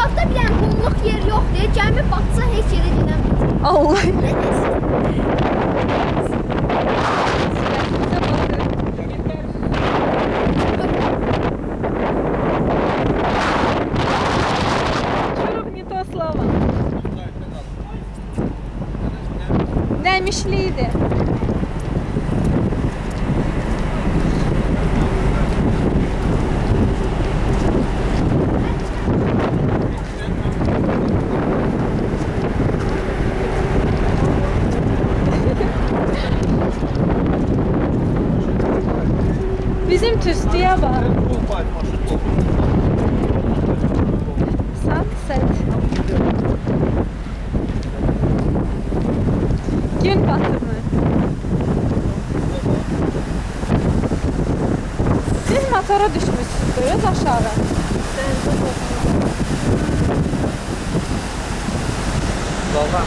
Ətrafda bir dənə qumluq yer yoxdur. Gəmi batsa heç yerə gedə bilməz. Allah. Nə deyirsən? Bizim tüstüye bak. Sunset. Gün batımı. Siz motora düşmüşsünüz aşağı. Dalga mı?